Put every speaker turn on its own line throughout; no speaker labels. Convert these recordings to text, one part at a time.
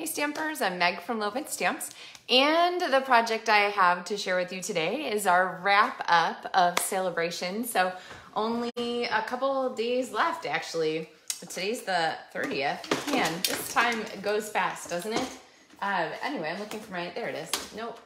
Hey Stampers, I'm Meg from Loven Stamps, and the project I have to share with you today is our wrap up of Sale-a-bration. So only a couple days left actually. Today's the 30th. Man, this time goes fast, doesn't it? Uh, anyway, I'm looking for my, there it is. Nope,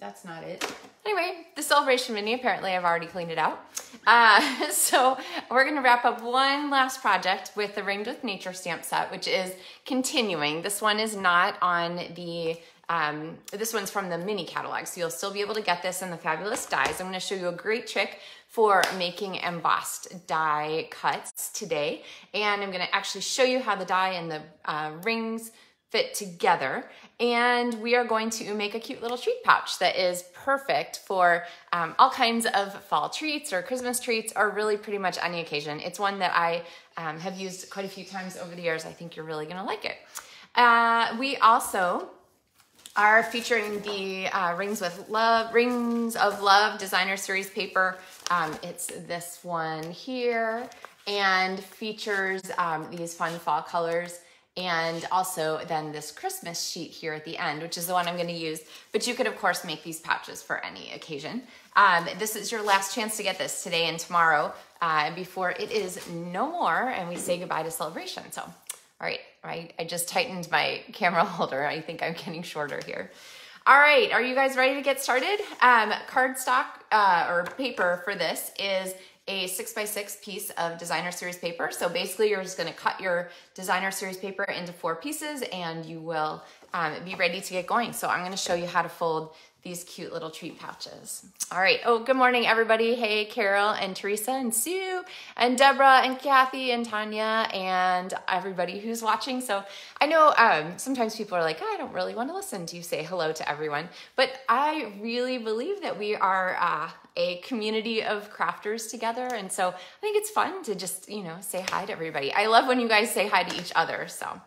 that's not it. Anyway, the Sale-a-bration mini, apparently I've already cleaned it out. Uh, so we're gonna wrap up one last project with the Ringed with Nature stamp set, which is continuing. This one is not on the, um, this one's from the mini catalog, so you'll still be able to get this in the fabulous dies. I'm gonna show you a great trick for making embossed die cuts today. And I'm gonna actually show you how the die and the uh, rings fit together. And we are going to make a cute little treat pouch that is perfect for um, all kinds of fall treats or Christmas treats or really pretty much any occasion. It's one that I um, have used quite a few times over the years. I think you're really gonna like it. Uh, we also are featuring the uh, Rings with Love, Rings of Love designer series paper. Um, it's this one here and features um, these fun fall colors and also then this Christmas sheet here at the end, which is the one I'm gonna use. But you could of course make these pouches for any occasion. Um, this is your last chance to get this today and tomorrow uh, before it is no more and we say goodbye to Sale-a-bration. So, all right, right, I just tightened my camera holder. I think I'm getting shorter here. All right, are you guys ready to get started? Um, cardstock uh, or paper for this is a six by six piece of designer series paper. So basically you're just gonna cut your designer series paper into four pieces and you will um, be ready to get going. So I'm gonna show you how to fold these cute little treat pouches. All right, oh, good morning everybody. Hey, Carol and Teresa and Sue and Deborah and Kathy and Tanya and everybody who's watching. So I know um, sometimes people are like, I don't really want to listen to you say hello to everyone, but I really believe that we are uh, a community of crafters together. And so I think it's fun to just, you know, say hi to everybody. I love when you guys say hi to each other. So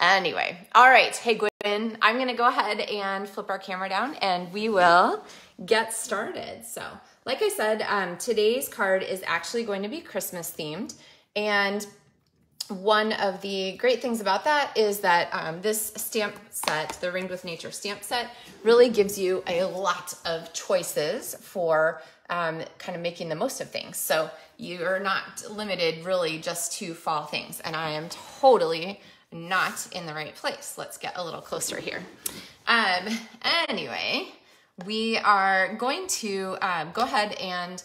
anyway, all right. Hey, Gwen, I'm going to go ahead and flip our camera down and we will get started. So like I said, um, today's card is actually going to be Christmas themed. And one of the great things about that is that um, this stamp set, the Ringed with Nature stamp set, really gives you a lot of choices for um, kind of making the most of things. So you're not limited really just to fall things. And I am totally not in the right place. Let's get a little closer here. Um, anyway, we are going to um, go ahead and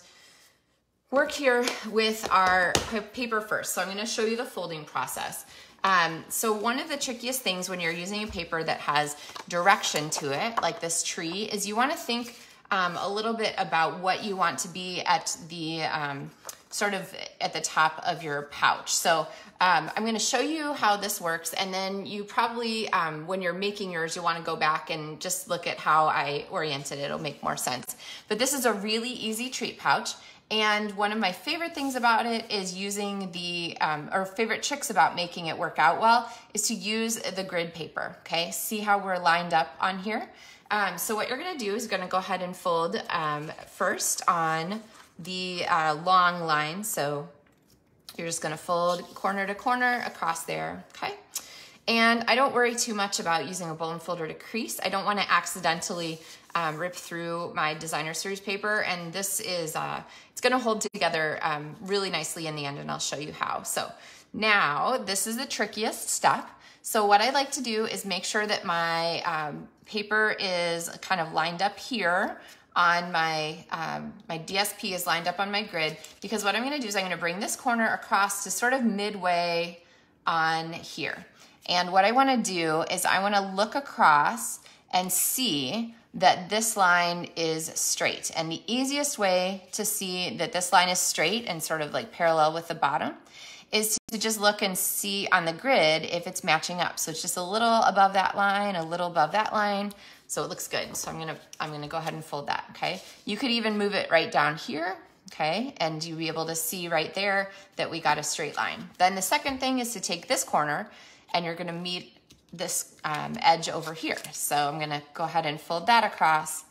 work here with our paper first. So I'm gonna show you the folding process. Um, so one of the trickiest things when you're using a paper that has direction to it, like this tree, is you wanna think um, a little bit about what you want to be at the um, sort of at the top of your pouch. So um, I'm gonna show you how this works and then you probably, um, when you're making yours, you wanna go back and just look at how I oriented it, it'll make more sense. But this is a really easy treat pouch. And one of my favorite things about it is using the, um, or favorite tricks about making it work out well is to use the grid paper, okay? See how we're lined up on here? Um, so what you're gonna do is gonna go ahead and fold um, first on the uh, long line. So you're just gonna fold corner to corner across there, okay? And I don't worry too much about using a bone folder to crease. I don't wanna accidentally um, rip through my designer series paper and this is, uh, it's gonna hold together um, really nicely in the end and I'll show you how. So now this is the trickiest step. So what I like to do is make sure that my um, paper is kind of lined up here on my, um, my DSP is lined up on my grid because what I'm gonna do is I'm gonna bring this corner across to sort of midway on here. And what I wanna do is I wanna look across and see that this line is straight. And the easiest way to see that this line is straight and sort of like parallel with the bottom is to just look and see on the grid if it's matching up. So it's just a little above that line, a little above that line. So it looks good. So I'm gonna, I'm gonna go ahead and fold that, okay? You could even move it right down here, okay? And you'll be able to see right there that we got a straight line. Then the second thing is to take this corner and you're gonna meet this um, edge over here. So I'm gonna go ahead and fold that across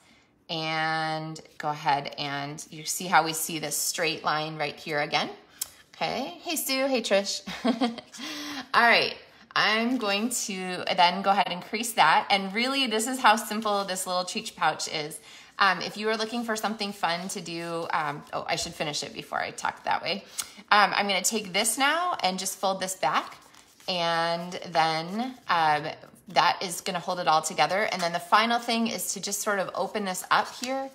and go ahead and you see how we see this straight line right here again. Okay, hey Sue, hey Trish. All right, I'm going to then go ahead and crease that. And really, this is how simple this little treat pouch is. Um, if you are looking for something fun to do, um, oh, I should finish it before I talk that way. Um, I'm gonna take this now and just fold this back and then um, that is gonna hold it all together. And then the final thing is to just sort of open this up here.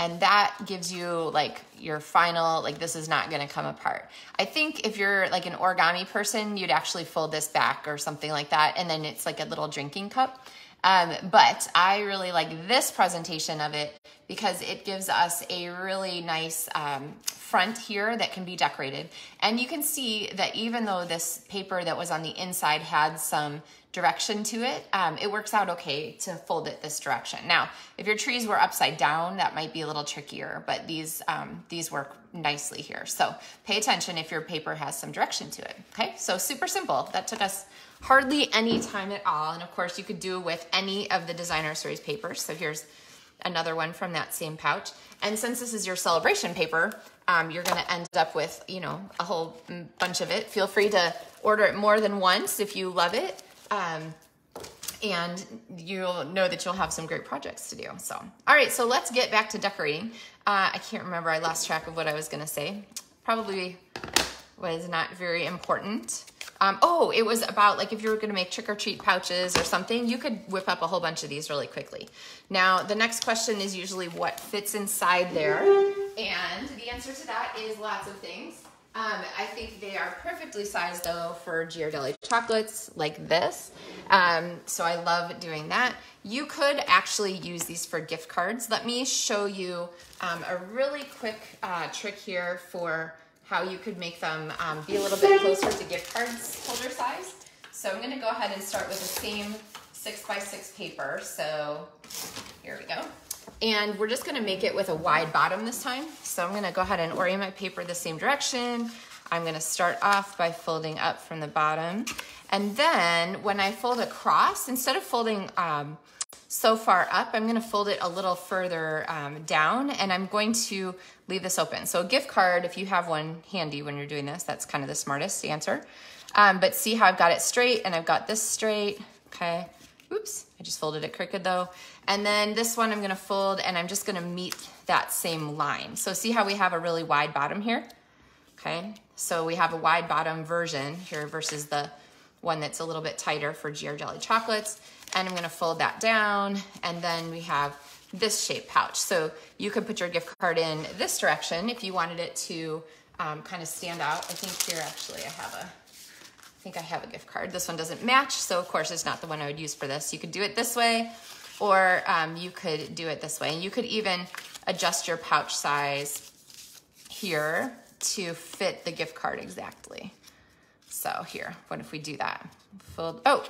And that gives you like your final like this is not going to come apart. I think if you're like an origami person you'd actually fold this back or something like that. And then it's like a little drinking cup. Um, but I really like this presentation of it because it gives us a really nice um, front here that can be decorated. And you can see that even though this paper that was on the inside had some direction to it, um, it works out okay to fold it this direction. Now, if your trees were upside down, that might be a little trickier, but these, um, these work nicely here. So pay attention if your paper has some direction to it, okay? So super simple. That took us hardly any time at all. And of course you could do with any of the designer series papers. So here's another one from that same pouch. And since this is your Sale-a-bration paper, um, you're gonna end up with, you know, a whole bunch of it. Feel free to order it more than once if you love it. Um, and you'll know that you'll have some great projects to do. So, all right, so let's get back to decorating. Uh, I can't remember, I lost track of what I was gonna say. Probably was not very important. Um, oh, it was about like if you were gonna make trick or treat pouches or something, you could whip up a whole bunch of these really quickly. Now, the next question is usually what fits inside there. And the answer to that is lots of things. Um, I think they are perfectly sized though for Ghirardelli chocolates like this. Um, so I love doing that. You could actually use these for gift cards. Let me show you um, a really quick uh, trick here for how you could make them um, be a little bit closer to gift cards holder size. So I'm gonna go ahead and start with the same six by six paper. So here we go. And we're just gonna make it with a wide bottom this time. So I'm gonna go ahead and orient my paper the same direction. I'm gonna start off by folding up from the bottom. And then when I fold across, instead of folding um, so far up, I'm gonna fold it a little further um, down and I'm going to leave this open. So a gift card, if you have one handy when you're doing this, that's kind of the smartest answer. Um, but see how I've got it straight and I've got this straight, okay? Oops, I just folded it crooked though. And then this one I'm gonna fold and I'm just gonna meet that same line. So see how we have a really wide bottom here? Okay, so we have a wide bottom version here versus the one that's a little bit tighter for Ghirardelli chocolates and I'm gonna fold that down and then we have this shape pouch. So you could put your gift card in this direction if you wanted it to um, kind of stand out. I think here actually I have a, I think I have a gift card. This one doesn't match, so of course it's not the one I would use for this. You could do it this way or um, you could do it this way. And you could even adjust your pouch size here to fit the gift card exactly. So here, what if we do that? Fold, oh,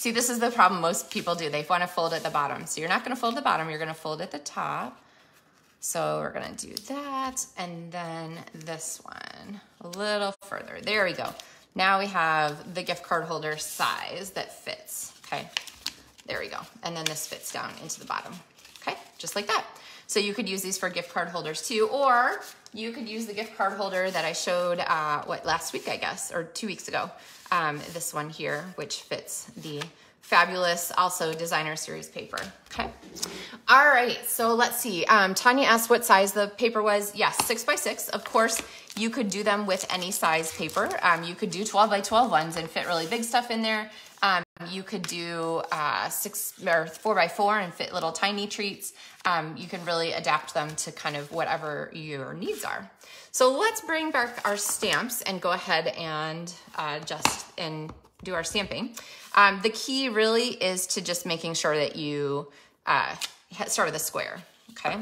See, this is the problem most people do. They want to fold at the bottom. So you're not going to fold the bottom. You're going to fold at the top. So we're going to do that. And then this one a little further. There we go. Now we have the gift card holder size that fits. Okay. There we go. And then this fits down into the bottom. Okay. Just like that. So you could use these for gift card holders too, or you could use the gift card holder that I showed, uh, what, last week, I guess, or two weeks ago. Um, this one here, which fits the fabulous also designer series paper. Okay. All right. So let's see. Um, Tanya asked what size the paper was. Yes, six by six. Of course, you could do them with any size paper. Um, you could do 12 by 12 ones and fit really big stuff in there. You could do uh, six or four by four and fit little tiny treats. Um, you can really adapt them to kind of whatever your needs are. So let's bring back our stamps and go ahead and uh, just and do our stamping. Um, the key really is to just making sure that you uh, start with a square, okay?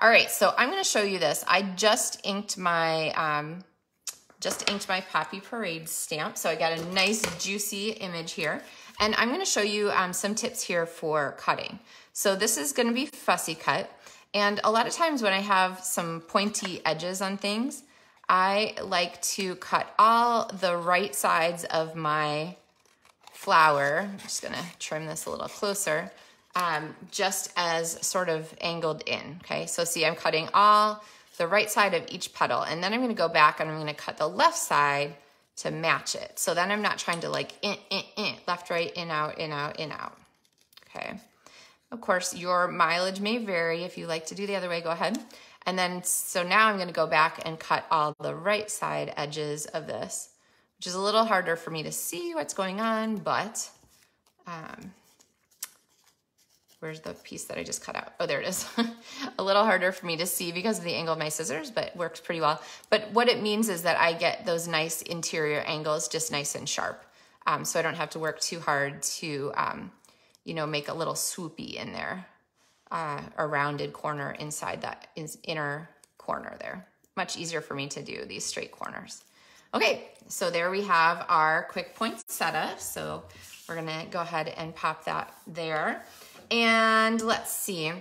All right, so I'm gonna show you this. I just inked my um, just inked my Poppy Parade stamp. So I got a nice juicy image here. And I'm gonna show you um, some tips here for cutting. So this is gonna be fussy cut. And a lot of times when I have some pointy edges on things, I like to cut all the right sides of my flower. I'm just gonna trim this a little closer, um, just as sort of angled in, okay? So see, I'm cutting all the right side of each petal, and then I'm gonna go back and I'm gonna cut the left side to match it. So then I'm not trying to like in, in, in, left, right, in, out, in, out, in, out. Okay. Of course, your mileage may vary. If you like to do the other way, go ahead. And then, so now I'm gonna go back and cut all the right side edges of this, which is a little harder for me to see what's going on, but um, where's the piece that I just cut out? Oh, there it is. a little harder for me to see because of the angle of my scissors, but works pretty well. But what it means is that I get those nice interior angles just nice and sharp. Um, so I don't have to work too hard to, um, you know, make a little swoopy in there uh, a rounded corner inside that inner corner there. Much easier for me to do these straight corners. Okay, so there we have our quick point setup. So we're gonna go ahead and pop that there. And let's see,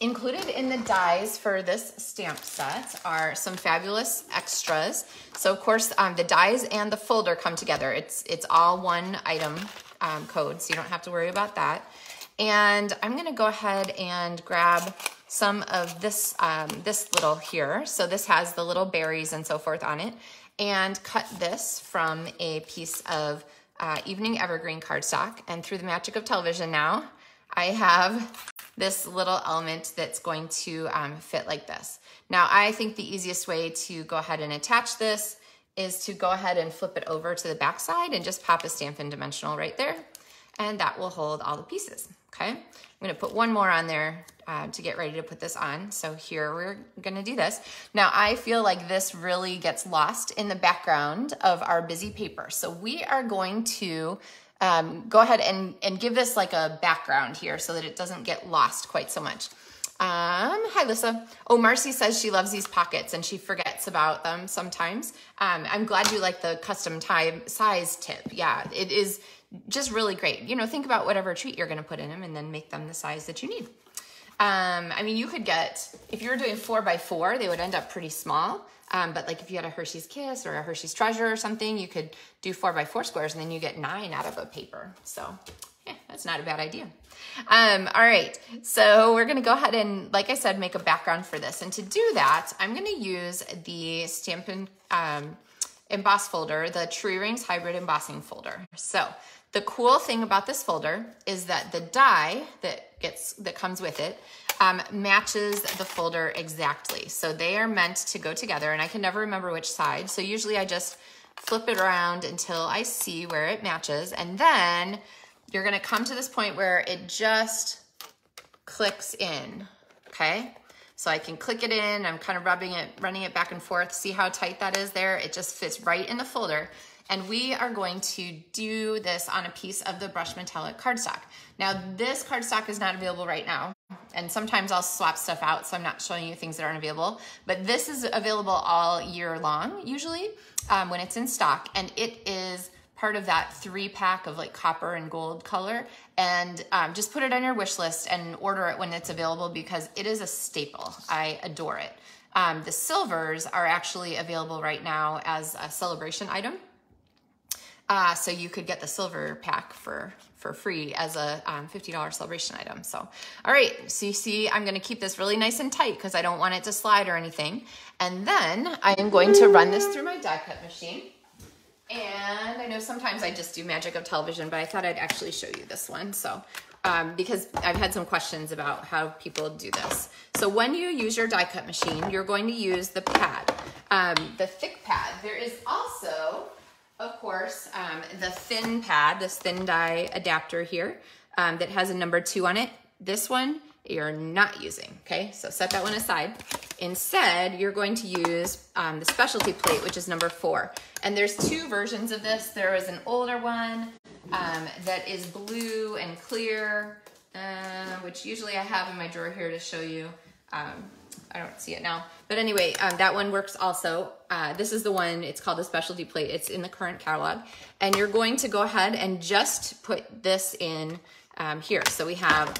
Included in the dies for this stamp set are some fabulous extras. So of course, um, the dies and the folder come together. It's, it's all one item um, code, so you don't have to worry about that. And I'm gonna go ahead and grab some of this, um, this little here. So this has the little berries and so forth on it. And cut this from a piece of uh, Evening Evergreen cardstock. And through the magic of television now, I have this little element that's going to um, fit like this. Now, I think the easiest way to go ahead and attach this is to go ahead and flip it over to the back side and just pop a Stampin' Dimensional right there. And that will hold all the pieces okay? I'm gonna put one more on there uh, to get ready to put this on. So here we're gonna do this. Now I feel like this really gets lost in the background of our busy paper. So we are going to um, go ahead and, and give this like a background here so that it doesn't get lost quite so much. Um, hi, Lisa. Oh, Marcy says she loves these pockets and she forgets about them sometimes. Um, I'm glad you like the custom tie size tip. Yeah, it is just really great. You know, think about whatever treat you're going to put in them and then make them the size that you need. Um, I mean, you could get, if you were doing four by four, they would end up pretty small. Um, but like if you had a Hershey's Kiss or a Hershey's Treasure or something, you could do four by four squares and then you get nine out of a paper. So yeah, that's not a bad idea. Um, all right, so we're gonna go ahead and, like I said, make a background for this. And to do that, I'm gonna use the Stampin' um, Emboss folder, the Tree Rings Hybrid Embossing folder. So the cool thing about this folder is that the die that gets that comes with it um, matches the folder exactly. So they are meant to go together and I can never remember which side. So usually I just flip it around until I see where it matches. And then you're gonna come to this point where it just clicks in, okay? So I can click it in, I'm kind of rubbing it, running it back and forth. See how tight that is there? It just fits right in the folder. And we are going to do this on a piece of the Brush Metallic cardstock. Now this cardstock is not available right now. And sometimes I'll swap stuff out, so I'm not showing you things that aren't available. But this is available all year long, usually, um, when it's in stock. And it is part of that three pack of like copper and gold color. And um, just put it on your wish list and order it when it's available because it is a staple. I adore it. Um, the silvers are actually available right now as a Sale-a-bration item. Uh, so you could get the silver pack for, for free as a um, $50 Sale-a-bration item. So, all right, so you see, I'm gonna keep this really nice and tight because I don't want it to slide or anything. And then I am going to run this through my die cut machine. And I know sometimes I just do magic of television, but I thought I'd actually show you this one. So, um, because I've had some questions about how people do this. So when you use your die cut machine, you're going to use the pad, um, the thick pad. There is also of course, um, the thin pad, this thin die adapter here um, that has a number two on it. This one you're not using, okay? So set that one aside. Instead, you're going to use um, the specialty plate, which is number four. And there's two versions of this. There is an older one um, that is blue and clear, uh, which usually I have in my drawer here to show you. Um, I don't see it now. But anyway, um, that one works also. Uh, this is the one, it's called a specialty plate. It's in the current catalog. And you're going to go ahead and just put this in um, here. So we have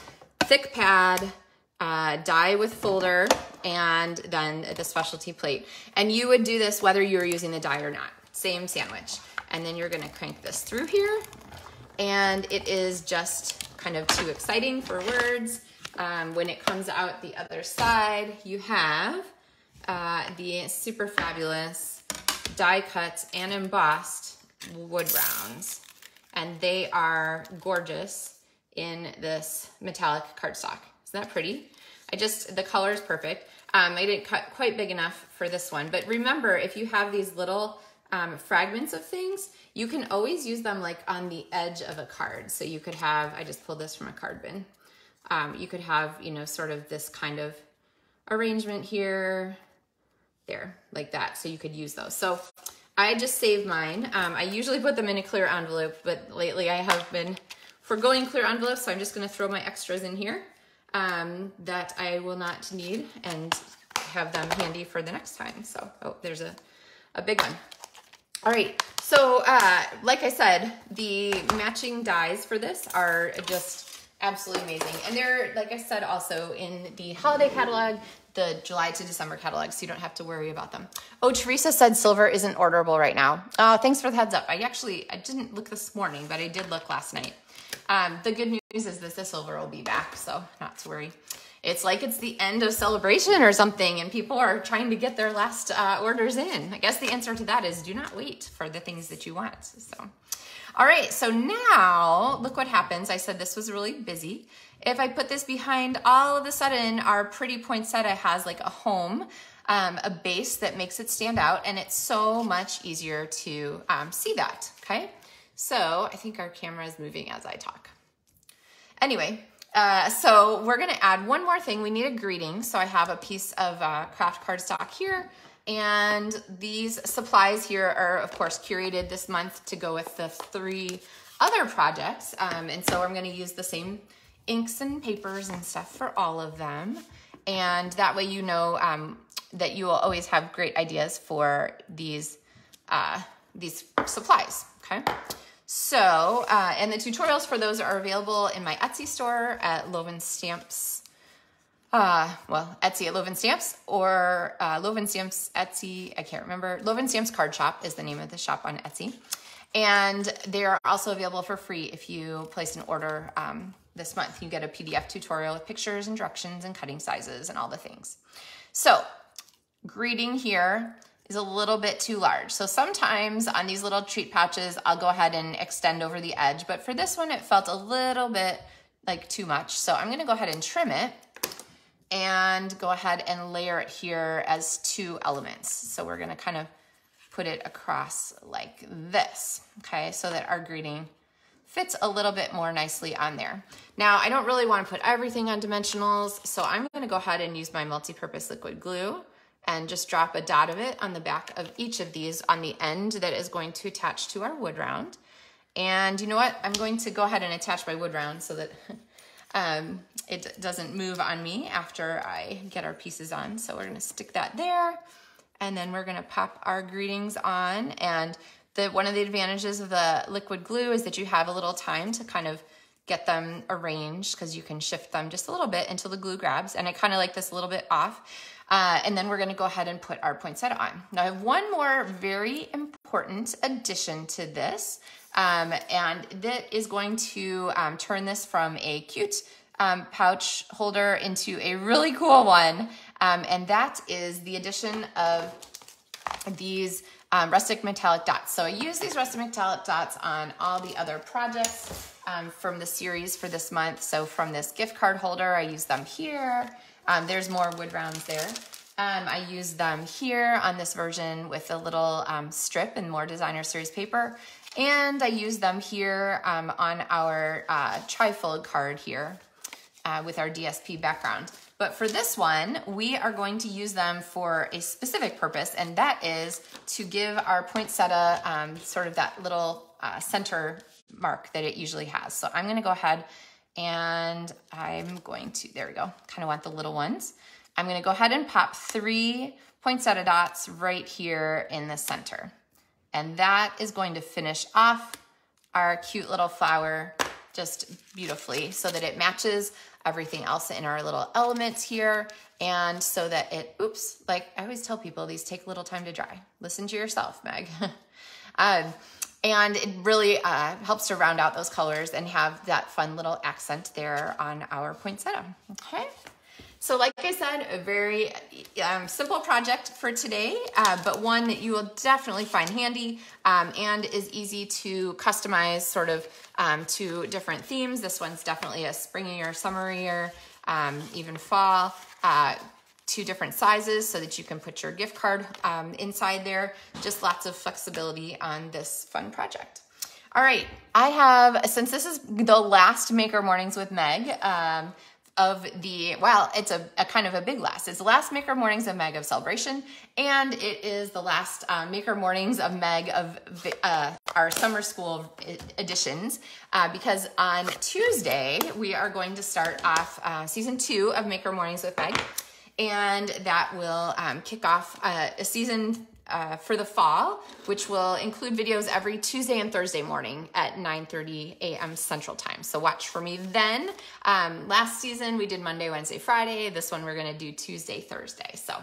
thick pad, uh, die with folder, and then the specialty plate. And you would do this whether you were using the die or not. Same sandwich. And then you're gonna crank this through here. And it is just kind of too exciting for words. Um, when it comes out the other side, you have uh, the super fabulous die cuts and embossed wood rounds. And they are gorgeous in this metallic cardstock. Isn't that pretty? I just, the color is perfect. Um, I didn't cut quite big enough for this one, but remember if you have these little um, fragments of things, you can always use them like on the edge of a card. So you could have, I just pulled this from a card bin. Um, you could have, you know, sort of this kind of arrangement here, there, like that. So you could use those. So I just saved mine. Um, I usually put them in a clear envelope, but lately I have been forgoing clear envelopes, so I'm just gonna throw my extras in here um, that I will not need and have them handy for the next time. So, oh, there's a, a big one. All right, so uh, like I said, the matching dies for this are just absolutely amazing. And they're, like I said, also in the holiday catalog, the July to December catalog, so you don't have to worry about them. Oh, Teresa said silver isn't orderable right now. Uh, thanks for the heads up. I actually, I didn't look this morning, but I did look last night. Um, the good news is that the silver will be back, so not to worry. It's like it's the end of Sale-a-bration or something, and people are trying to get their last uh, orders in. I guess the answer to that is do not wait for the things that you want. So, all right, so now look what happens. I said this was really busy. If I put this behind, all of a sudden our pretty poinsettia has like a home, um, a base that makes it stand out, and it's so much easier to um, see that, okay? So I think our camera is moving as I talk. Anyway, uh, so we're gonna add one more thing. We need a greeting. So I have a piece of uh, craft cardstock here and these supplies here are of course curated this month to go with the three other projects. Um, and so I'm gonna use the same inks and papers and stuff for all of them. And that way you know um, that you will always have great ideas for these, uh, these supplies, okay? So, uh, and the tutorials for those are available in my Etsy store at Loven Stamps. Uh, well, Etsy at Loven Stamps or uh, Loven Stamps Etsy. I can't remember. Loven Stamps Card Shop is the name of the shop on Etsy. And they are also available for free if you place an order um, this month. You get a PDF tutorial with pictures and directions and cutting sizes and all the things. So, greeting here is a little bit too large. So sometimes on these little treat pouches, I'll go ahead and extend over the edge, but for this one, it felt a little bit like too much. So I'm gonna go ahead and trim it and go ahead and layer it here as two elements. So we're gonna kind of put it across like this, okay? So that our greeting fits a little bit more nicely on there. Now, I don't really wanna put everything on dimensionals, so I'm gonna go ahead and use my multi-purpose liquid glue and just drop a dot of it on the back of each of these on the end that is going to attach to our wood round. And you know what? I'm going to go ahead and attach my wood round so that um, it doesn't move on me after I get our pieces on. So we're gonna stick that there and then we're gonna pop our greetings on. And the one of the advantages of the liquid glue is that you have a little time to kind of get them arranged because you can shift them just a little bit until the glue grabs. And I kind of like this a little bit off. Uh, and then we're gonna go ahead and put our poinsettia on. Now I have one more very important addition to this, um, and that is going to um, turn this from a cute um, pouch holder into a really cool one. Um, and that is the addition of these um, rustic metallic dots. So I use these rustic metallic dots on all the other projects um, from the series for this month. So from this gift card holder, I use them here. Um, there's more wood rounds there. Um, I use them here on this version with a little um, strip and more designer series paper. And I use them here um, on our uh, trifold card here uh, with our DSP background. But for this one, we are going to use them for a specific purpose, and that is to give our poinsettia um, sort of that little uh, center mark that it usually has. So I'm gonna go ahead and I'm going to, there we go, kind of want the little ones. I'm gonna go ahead and pop three poinsettia dots right here in the center. And that is going to finish off our cute little flower just beautifully so that it matches everything else in our little elements here and so that it, oops, like I always tell people, these take a little time to dry. Listen to yourself, Meg. um, and it really uh, helps to round out those colors and have that fun little accent there on our poinsettia, okay? So like I said, a very um, simple project for today, uh, but one that you will definitely find handy um, and is easy to customize sort of um, to different themes. This one's definitely a springier, summerier, um, even fall. Uh, two different sizes so that you can put your gift card um, inside there. Just lots of flexibility on this fun project. All right, I have, since this is the last Maker Mornings with Meg, um, of the, well, it's a, a, kind of a big last. It's the last Maker Mornings of Meg of Sale-a-bration, and it is the last uh, Maker Mornings of Meg of uh, our summer school editions, uh, because on Tuesday, we are going to start off uh, season two of Maker Mornings with Meg, and that will um, kick off uh, a season uh, for the fall, which will include videos every Tuesday and Thursday morning at 9.30 a.m. Central Time. So watch for me then. Um, last season, we did Monday, Wednesday, Friday. This one, we're going to do Tuesday, Thursday. So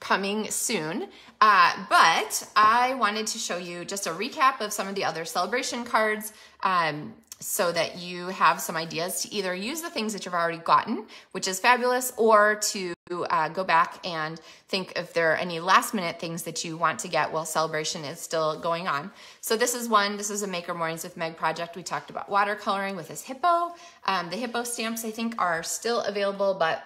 coming soon. Uh, but I wanted to show you just a recap of some of the other Sale-a-bration cards. Um, so that you have some ideas to either use the things that you've already gotten, which is fabulous, or to uh, go back and think if there are any last minute things that you want to get while Sale-a-bration is still going on. So this is one, this is a Maker Mornings with Meg project. We talked about watercoloring with this hippo. Um, the hippo stamps I think are still available, but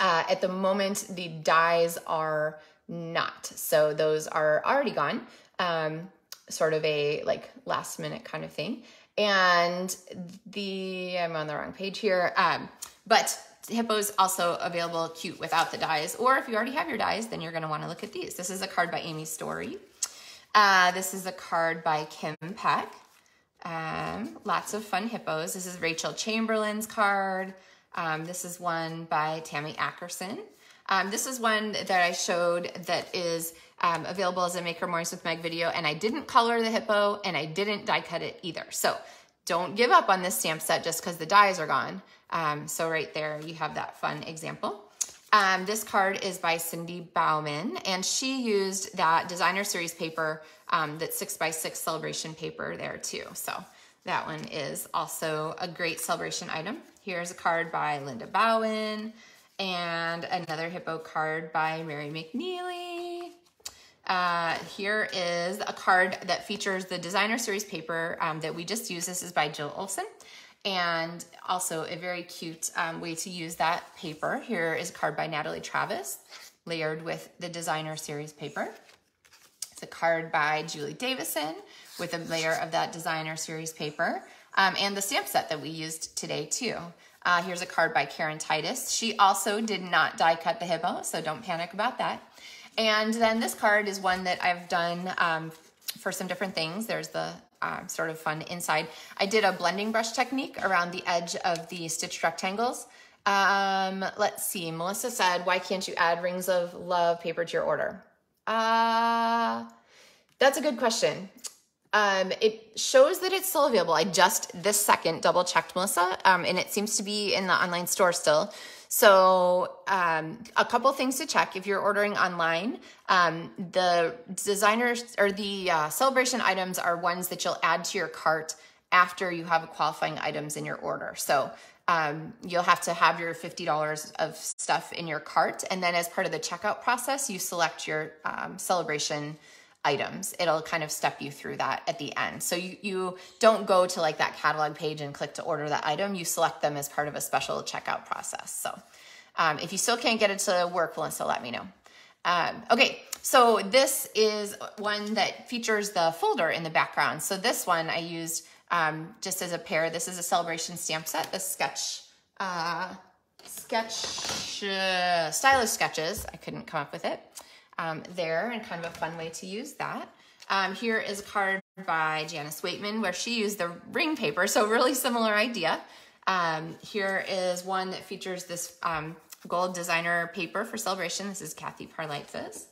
uh, at the moment the dies are not. So those are already gone. Um, sort of a like last minute kind of thing. And the, I'm on the wrong page here, um, but Hippo's also available cute without the dies, or if you already have your dies, then you're gonna wanna look at these. This is a card by Amy Story. Uh, this is a card by Kim Peck. Um, lots of fun hippos. This is Rachel Chamberlain's card. Um, this is one by Tammy Ackerson. Um, this is one that I showed that is um, available as a Maker Mornings with Meg video, and I didn't color the hippo, and I didn't die cut it either. So don't give up on this stamp set just because the dies are gone. Um, so right there, you have that fun example. Um, this card is by Cindy Bauman, and she used that designer series paper, um, that six by six Sale-a-bration paper there too. So that one is also a great Sale-a-bration item. Here's a card by Linda Bowen and another hippo card by Mary McNeely. Uh, here is a card that features the designer series paper um, that we just used. This is by Jill Olson and also a very cute um, way to use that paper. Here is a card by Natalie Travis, layered with the designer series paper. It's a card by Julie Davison with a layer of that designer series paper, um, and the stamp set that we used today too. Uh, here's a card by Karen Titus. She also did not die cut the hippo, so don't panic about that. And then this card is one that I've done um, for some different things. There's the um, sort of fun inside. I did a blending brush technique around the edge of the stitched rectangles. Um, let's see, Melissa said, why can't you add Rings of Love paper to your order? Uh, that's a good question. Um, it shows that it's still available. I just this second double checked Melissa, um, and it seems to be in the online store still. So um, a couple things to check if you're ordering online. Um, the designers or the uh, Sale-a-bration items are ones that you'll add to your cart after you have qualifying items in your order. So um, you'll have to have your $50 of stuff in your cart. And then as part of the checkout process, you select your um, Sale-a-bration items. It'll kind of step you through that at the end. So you, you don't go to like that catalog page and click to order that item. You select them as part of a special checkout process. So um, if you still can't get it to work, Melissa, let me know. Um, okay, so this is one that features the folder in the background. So this one I used um, just as a pair. This is a Sale-a-bration stamp set, the sketch, uh, sketch, uh, stylish sketches. I couldn't come up with it um, there and kind of a fun way to use that. Um, here is a card by Janice Waitman where she used the ring paper, so really similar idea. Um, here is one that features this um, gold designer paper for Sale-a-bration. This is Kathy Parlitz's.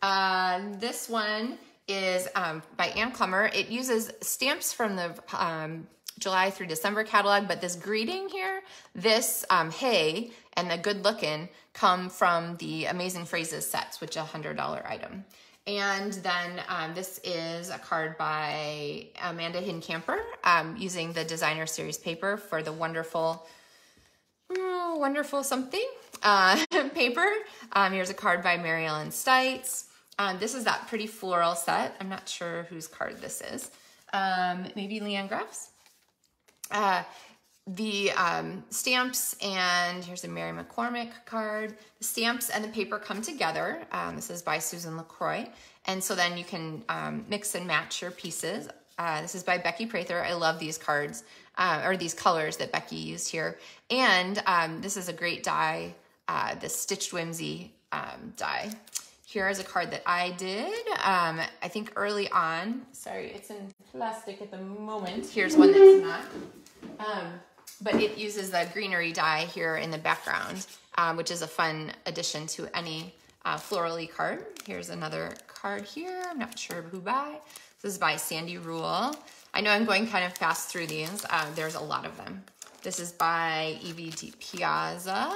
Uh, this one is um, by Ann Klummer. It uses stamps from the um, July through December catalog, but this greeting here, this um, hey and the good looking come from the Amazing Phrases sets, which a $100 item. And then um, this is a card by Amanda Hincamper um, using the designer series paper for the wonderful oh, wonderful something. Uh, paper. Um, here's a card by Mary Ellen Stites. Um, this is that pretty floral set. I'm not sure whose card this is. Um, maybe Leanne Graff's. Uh, the um, stamps and here's a Mary McCormick card. The stamps and the paper come together. Um, this is by Susan LaCroix. And so then you can um, mix and match your pieces. Uh, this is by Becky Prather. I love these cards uh, or these colors that Becky used here. And um, this is a great die, uh, the Stitched Whimsy um, die. Here is a card that I did, um, I think early on. Sorry, it's in plastic at the moment. Here's one that's not. Um, but it uses the greenery die here in the background, um, which is a fun addition to any uh, florally card. Here's another card here. I'm not sure who by. This is by Sandy Rule. I know I'm going kind of fast through these. Uh, there's a lot of them. This is by Evie Di Piazza.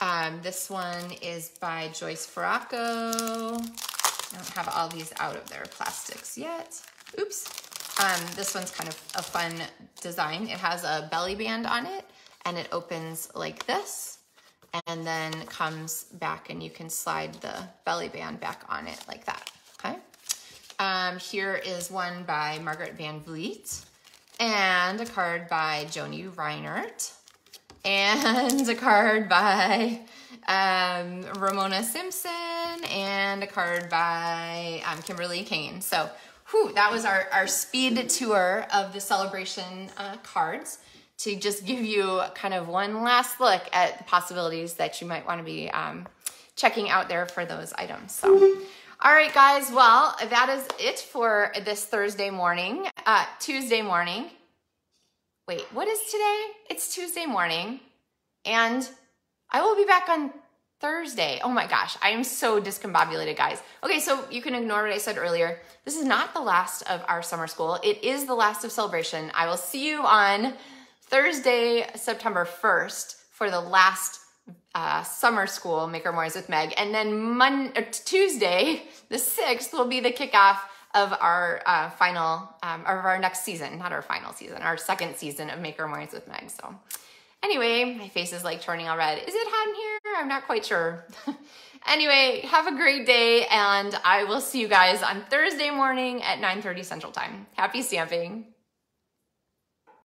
Um, this one is by Joyce Faraco. I don't have all these out of their plastics yet. Oops. Um, this one's kind of a fun design. It has a belly band on it and it opens like this and then comes back and you can slide the belly band back on it like that, okay? Um, here is one by Margaret Van Vliet and a card by Joni Reinert and a card by um, Ramona Simpson and a card by um, Kimberly Kane. So whew, that was our, our speed tour of the Sale-a-bration uh, cards to just give you kind of one last look at the possibilities that you might want to be um, checking out there for those items. So, all right, guys, well, that is it for this Thursday morning, uh, Tuesday morning. Wait, what is today? It's Tuesday morning, and I will be back on Thursday. Oh my gosh, I am so discombobulated, guys. Okay, so you can ignore what I said earlier. This is not the last of our summer school. It is the last of Sale-a-bration. I will see you on Thursday, September 1st for the last uh, summer school, Maker Mornings with Meg. And then Monday, Tuesday, the 6th, will be the kickoff of our uh, final, um, of our next season, not our final season, our second season of Maker Mornings with Meg. So Anyway, my face is like turning all red. Is it hot in here? I'm not quite sure. anyway, have a great day and I will see you guys on Thursday morning at 9.30 Central Time. Happy stamping.